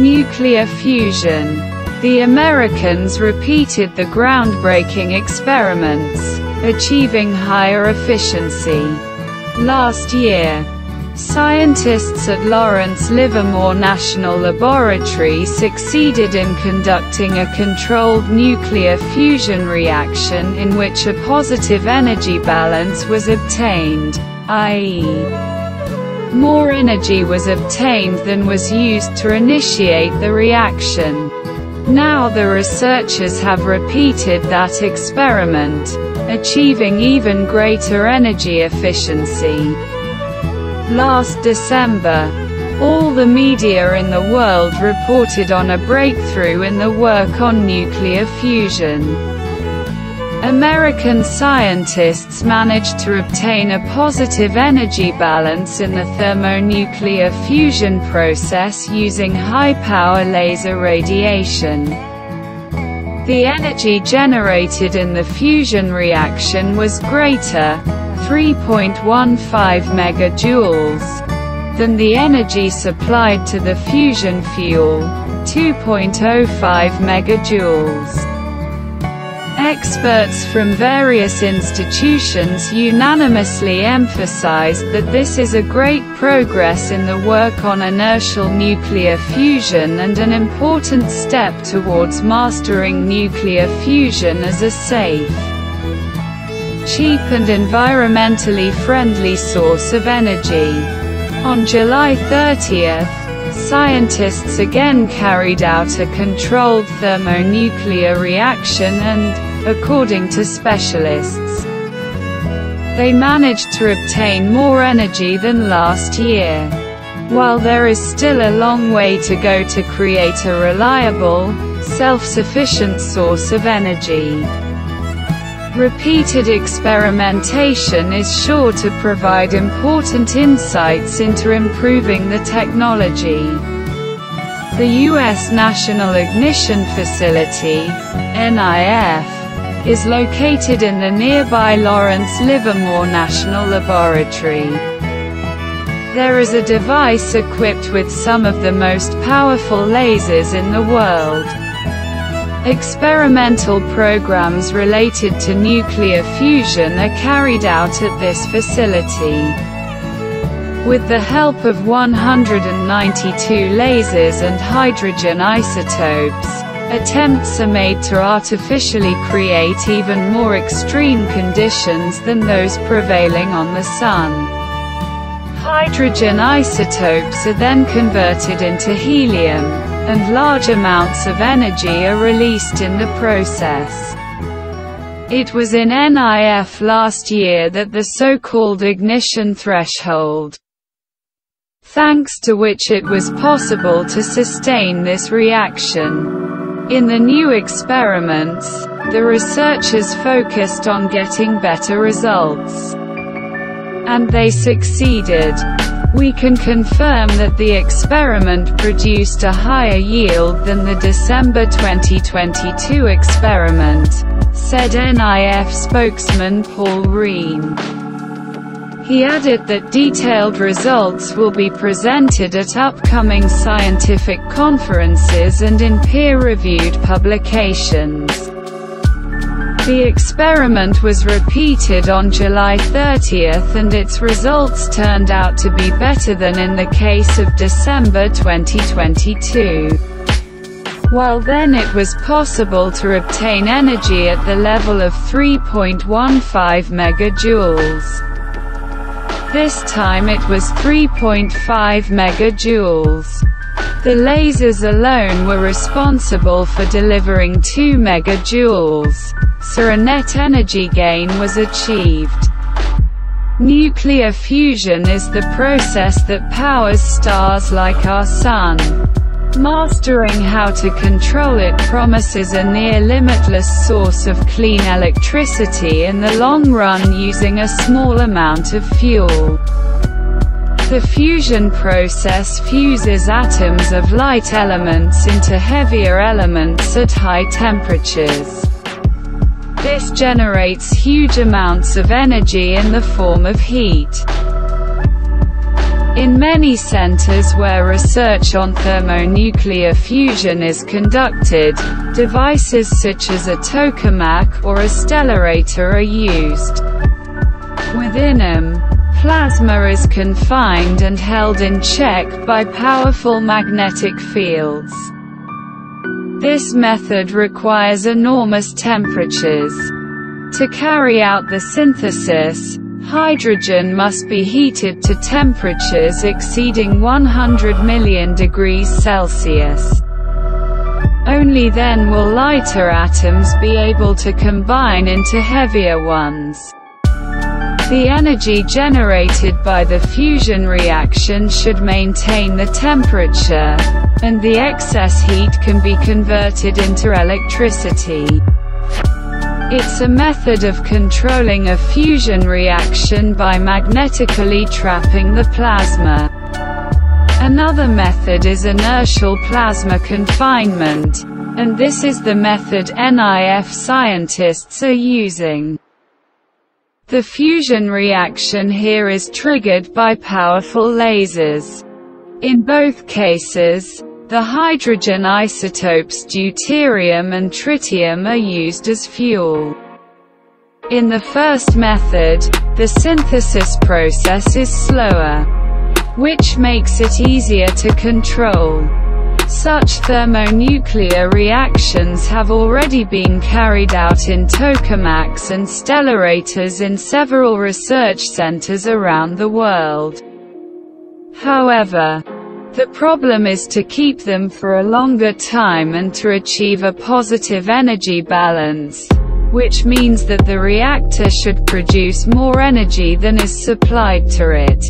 Nuclear fusion. The Americans repeated the groundbreaking experiments, achieving higher efficiency. Last year, Scientists at Lawrence Livermore National Laboratory succeeded in conducting a controlled nuclear fusion reaction in which a positive energy balance was obtained, i.e. more energy was obtained than was used to initiate the reaction. Now the researchers have repeated that experiment, achieving even greater energy efficiency. Last December, all the media in the world reported on a breakthrough in the work on nuclear fusion. American scientists managed to obtain a positive energy balance in the thermonuclear fusion process using high-power laser radiation. The energy generated in the fusion reaction was greater, 3.15 megajoules than the energy supplied to the fusion fuel, 2.05 megajoules. Experts from various institutions unanimously emphasized that this is a great progress in the work on inertial nuclear fusion and an important step towards mastering nuclear fusion as a safe cheap and environmentally friendly source of energy. On July 30, scientists again carried out a controlled thermonuclear reaction and, according to specialists, they managed to obtain more energy than last year. While there is still a long way to go to create a reliable, self-sufficient source of energy. Repeated experimentation is sure to provide important insights into improving the technology. The U.S. National Ignition Facility, NIF, is located in the nearby Lawrence Livermore National Laboratory. There is a device equipped with some of the most powerful lasers in the world. Experimental programs related to nuclear fusion are carried out at this facility. With the help of 192 lasers and hydrogen isotopes, attempts are made to artificially create even more extreme conditions than those prevailing on the Sun. Hydrogen isotopes are then converted into helium, and large amounts of energy are released in the process. It was in NIF last year that the so-called ignition threshold, thanks to which it was possible to sustain this reaction. In the new experiments, the researchers focused on getting better results. And they succeeded. We can confirm that the experiment produced a higher yield than the December 2022 experiment, said NIF spokesman Paul Rhien. He added that detailed results will be presented at upcoming scientific conferences and in peer-reviewed publications. The experiment was repeated on July 30 and its results turned out to be better than in the case of December 2022. While then it was possible to obtain energy at the level of 3.15 megajoules. This time it was 3.5 megajoules. The lasers alone were responsible for delivering 2 megajoules so a net energy gain was achieved. Nuclear fusion is the process that powers stars like our Sun. Mastering how to control it promises a near limitless source of clean electricity in the long run using a small amount of fuel. The fusion process fuses atoms of light elements into heavier elements at high temperatures. This generates huge amounts of energy in the form of heat. In many centers where research on thermonuclear fusion is conducted, devices such as a tokamak or a stellarator are used. Within them, plasma is confined and held in check by powerful magnetic fields. This method requires enormous temperatures. To carry out the synthesis, hydrogen must be heated to temperatures exceeding 100 million degrees Celsius. Only then will lighter atoms be able to combine into heavier ones. The energy generated by the fusion reaction should maintain the temperature, and the excess heat can be converted into electricity. It's a method of controlling a fusion reaction by magnetically trapping the plasma. Another method is inertial plasma confinement, and this is the method NIF scientists are using. The fusion reaction here is triggered by powerful lasers. In both cases, the hydrogen isotopes deuterium and tritium are used as fuel. In the first method, the synthesis process is slower, which makes it easier to control. Such thermonuclear reactions have already been carried out in tokamaks and stellarators in several research centers around the world. However, the problem is to keep them for a longer time and to achieve a positive energy balance, which means that the reactor should produce more energy than is supplied to it.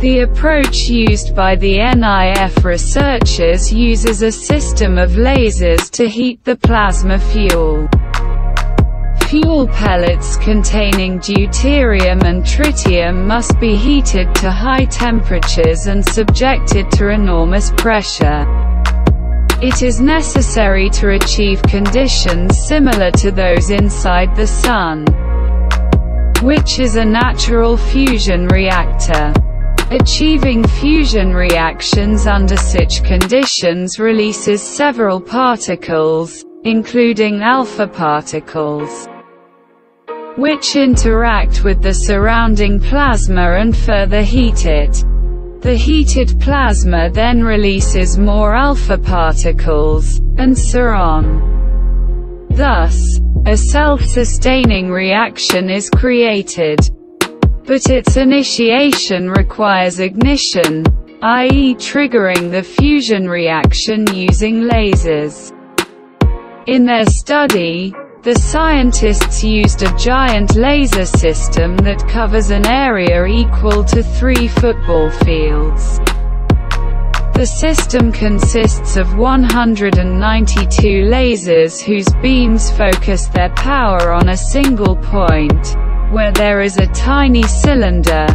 The approach used by the NIF researchers uses a system of lasers to heat the plasma fuel. Fuel pellets containing deuterium and tritium must be heated to high temperatures and subjected to enormous pressure. It is necessary to achieve conditions similar to those inside the Sun, which is a natural fusion reactor. Achieving fusion reactions under such conditions releases several particles, including alpha particles, which interact with the surrounding plasma and further heat it. The heated plasma then releases more alpha particles, and so on. Thus, a self-sustaining reaction is created but its initiation requires ignition, i.e. triggering the fusion reaction using lasers. In their study, the scientists used a giant laser system that covers an area equal to three football fields. The system consists of 192 lasers whose beams focus their power on a single point where there is a tiny cylinder,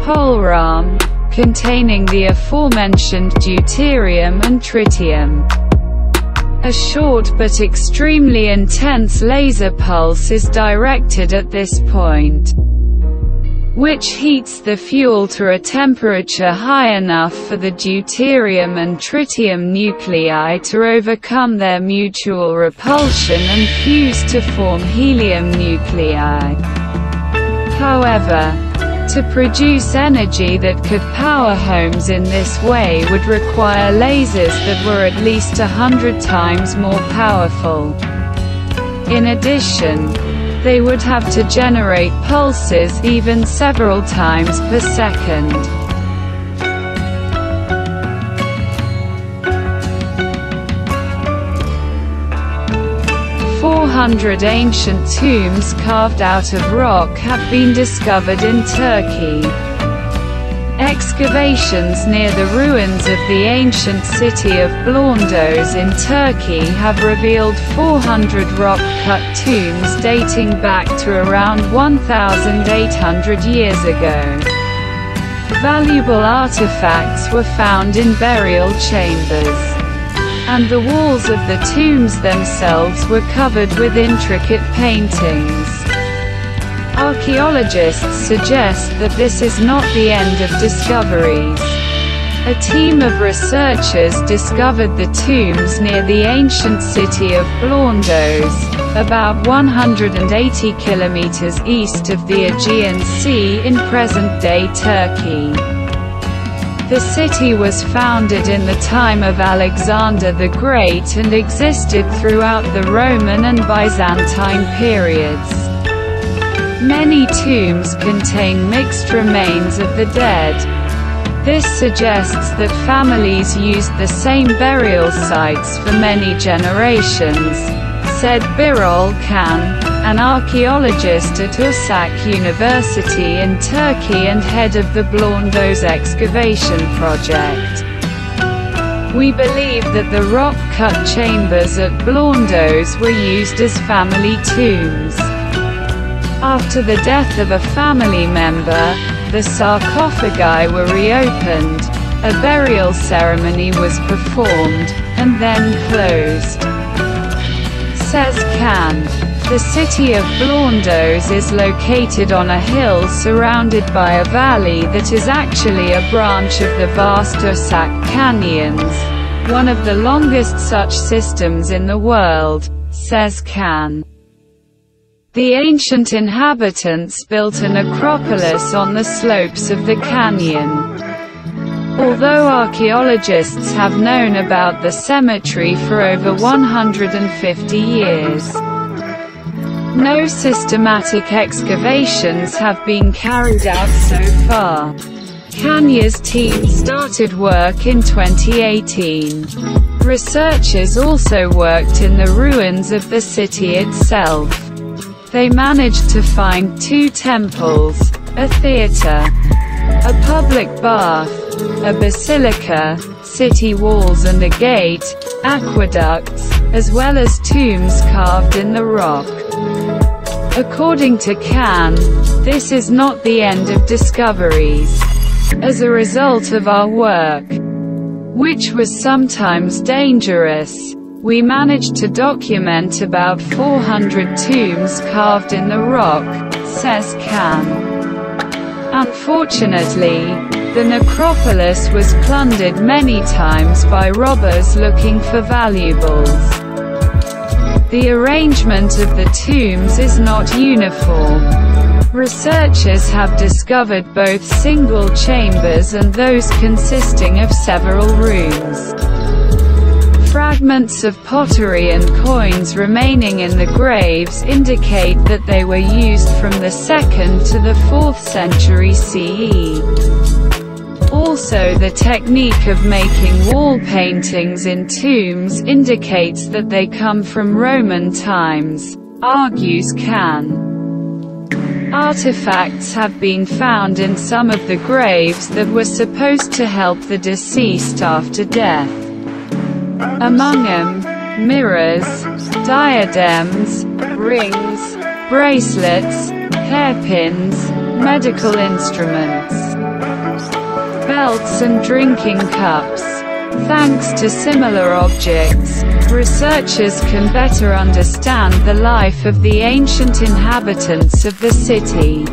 hohlraum, containing the aforementioned deuterium and tritium. A short but extremely intense laser pulse is directed at this point, which heats the fuel to a temperature high enough for the deuterium and tritium nuclei to overcome their mutual repulsion and fuse to form helium nuclei. However, to produce energy that could power homes in this way would require lasers that were at least a hundred times more powerful. In addition, they would have to generate pulses even several times per second. 400 ancient tombs carved out of rock have been discovered in Turkey. Excavations near the ruins of the ancient city of Blaundos in Turkey have revealed 400 rock-cut tombs dating back to around 1,800 years ago. Valuable artifacts were found in burial chambers and the walls of the tombs themselves were covered with intricate paintings. Archaeologists suggest that this is not the end of discoveries. A team of researchers discovered the tombs near the ancient city of Blaundos, about 180 kilometers east of the Aegean Sea in present-day Turkey. The city was founded in the time of Alexander the Great and existed throughout the Roman and Byzantine periods. Many tombs contain mixed remains of the dead. This suggests that families used the same burial sites for many generations, said Birol Can, an archaeologist at Uşak University in Turkey and head of the Blaundos excavation project. We believe that the rock-cut chambers at Blaundos were used as family tombs. After the death of a family member, the sarcophagi were reopened, a burial ceremony was performed, and then closed. Says Can. The city of Blaundos is located on a hill surrounded by a valley that is actually a branch of the vast Uşak Canyons, one of the longest such systems in the world, says Can. The ancient inhabitants built an acropolis on the slopes of the canyon. Although archaeologists have known about the cemetery for over 150 years, no systematic excavations have been carried out so far. Canya's team started work in 2018. Researchers also worked in the ruins of the city itself. They managed to find two temples, a theater, a public bath, a basilica, city walls and a gate, aqueducts, as well as tombs carved in the rock. According to Can, this is not the end of discoveries. As a result of our work, which was sometimes dangerous, we managed to document about 400 tombs carved in the rock, says Can. Unfortunately, the necropolis was plundered many times by robbers looking for valuables. The arrangement of the tombs is not uniform. Researchers have discovered both single chambers and those consisting of several rooms. Fragments of pottery and coins remaining in the graves indicate that they were used from the 2nd to the 4th century CE. Also the technique of making wall paintings in tombs indicates that they come from Roman times, argues Can. Artifacts have been found in some of the graves that were supposed to help the deceased after death. Among them, mirrors, diadems, rings, bracelets, hairpins, medical instruments, belts and drinking cups. Thanks to similar objects, researchers can better understand the life of the ancient inhabitants of the city.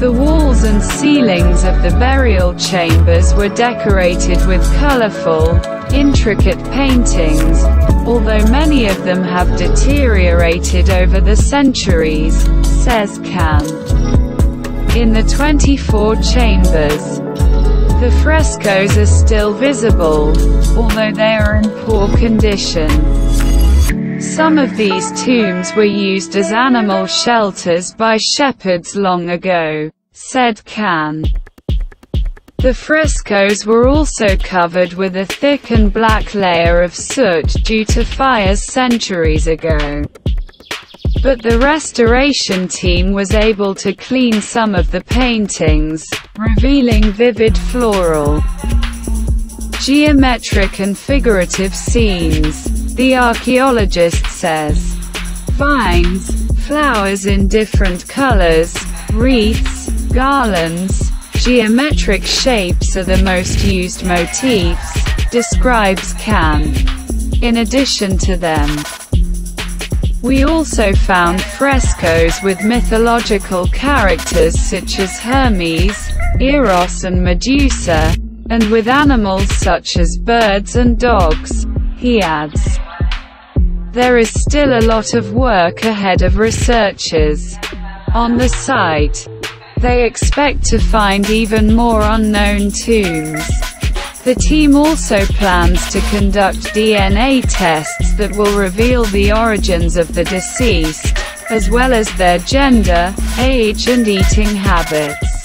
The walls and ceilings of the burial chambers were decorated with colorful, intricate paintings, although many of them have deteriorated over the centuries, says Can. In the 24 chambers, the frescoes are still visible, although they are in poor condition. Some of these tombs were used as animal shelters by shepherds long ago, said Can. The frescoes were also covered with a thick and black layer of soot due to fires centuries ago. But the restoration team was able to clean some of the paintings, revealing vivid floral, geometric and figurative scenes, the archaeologist says. Vines, flowers in different colors, wreaths, garlands, Geometric shapes are the most used motifs, describes Can. In addition to them, We also found frescoes with mythological characters such as Hermes, Eros and Medusa, and with animals such as birds and dogs. He adds, There is still a lot of work ahead of researchers on the site. They expect to find even more unknown tombs. The team also plans to conduct DNA tests that will reveal the origins of the deceased, as well as their gender, age and eating habits.